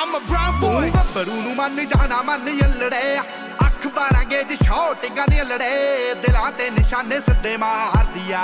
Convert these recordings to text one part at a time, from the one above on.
I'm a brown boy. ਗੱਭਰੂ ਨੂੰ ਮੰਨ ਜਾਣਾ, ਮੰਨ ਯੱਲੜੇ। ਅੱਖ ਬਾਰਾਂਗੇ ਜੇ ਸ਼ਾਟਿੰਗਾਂ ਨੇ ਲੜੇ ਦਿਲਾਂ ਤੇ ਨਿਸ਼ਾਨੇ ਸਿੱਧੇ ਮਾਰਦੀਆ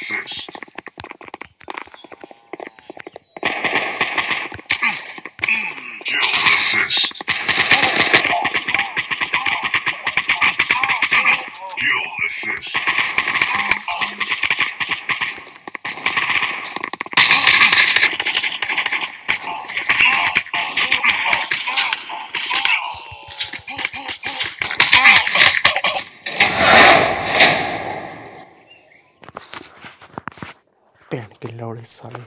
exist. Esperen que Laura sale.